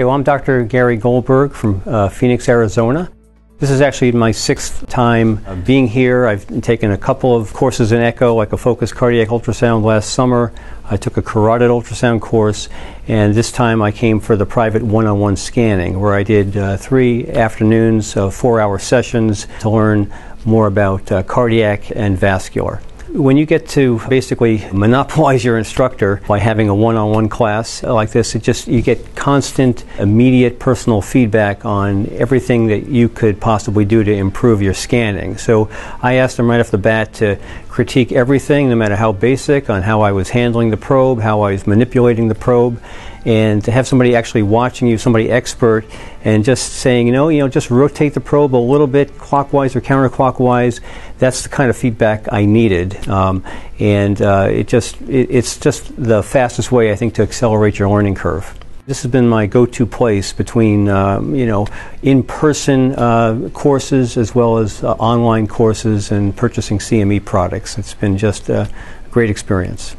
Well, I'm Dr. Gary Goldberg from uh, Phoenix, Arizona. This is actually my sixth time uh, being here. I've taken a couple of courses in echo, like a focused cardiac ultrasound last summer. I took a carotid ultrasound course, and this time I came for the private one on one scanning, where I did uh, three afternoons of four hour sessions to learn more about uh, cardiac and vascular. When you get to basically monopolize your instructor by having a one-on-one class like this, it just you get constant, immediate personal feedback on everything that you could possibly do to improve your scanning. So I asked them right off the bat to critique everything, no matter how basic, on how I was handling the probe, how I was manipulating the probe, and to have somebody actually watching you, somebody expert, and just saying, you know, you know, just rotate the probe a little bit clockwise or counterclockwise. That's the kind of feedback I needed, um, and uh, it just it, it's just the fastest way I think to accelerate your learning curve. This has been my go-to place between um, you know in-person uh, courses as well as uh, online courses and purchasing CME products. It's been just a great experience.